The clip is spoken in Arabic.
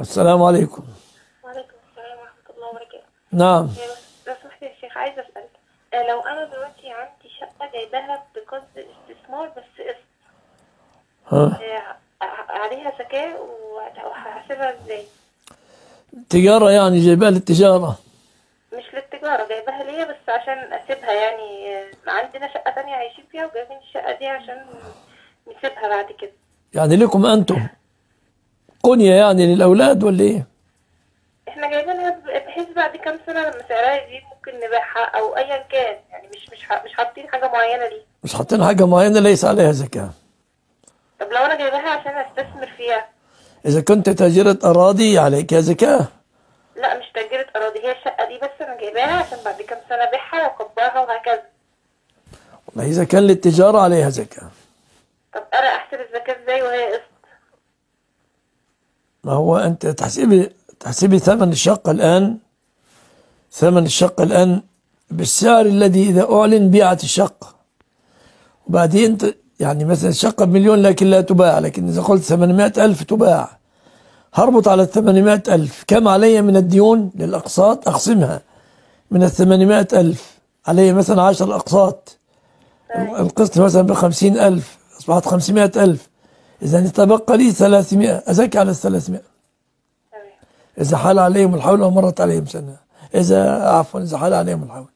السلام عليكم. وعليكم السلام ورحمة الله وبركاته. نعم. لو سمحت يا شيخ عايزة أسأل آه، لو أنا دلوقتي عندي شقة جايباها بقصد استثمار بس قسط. ها؟ آه، عليها زكاة وهحسبها إزاي؟ تجارة يعني جايبها للتجارة. مش للتجارة جايباها ليا بس عشان أسيبها يعني. آه، عندنا شقة تانية عايشين فيها وجايبين الشقة دي عشان نسيبها بعد كده. يعني لكم أنتم. قنية يعني للأولاد ولا إيه؟ إحنا جايبينها بحيث بعد كام سنة لما سعرها يزيد ممكن نبيعها أو أيا كان. يعني مش مش مش حاطين حاجة معينة ليه. مش حاطين حاجة معينة ليس عليها زكاة. طب لو أنا جايباها عشان أستثمر فيها. إذا كنت تاجرة أراضي عليك زكاة. لا مش تأجيرة أراضي هي الشقة دي بس أنا جايباها عشان بعد كام سنة أبيعها وأكبرها وهكذا. والله إذا كان للتجارة عليها زكاة طب أنا أحسب الزكاة إزاي وهي قسط ما هو أنت تحسبي تحسبي ثمن الشقة الآن ثمن الشقة الآن بالسعر الذي إذا أعلن بيعت الشقة وبعدين يعني مثلا الشقة بمليون لكن لا تباع لكن إذا قلت 800 ألف تباع. هربط على ال 800 ألف. كم علي من الديون للأقساط؟ أقسمها. من ال 800 ألف. علي مثلا 10 أقساط. القسط مثلا ب 50 ألف. أصبحت 500 ألف. إذا تبقى لي 300 أزكي على ال 300 تمام. إذا حال عليهم الحول ومرت عليهم سنة. إذا عفوا إذا حال عليهم الحول.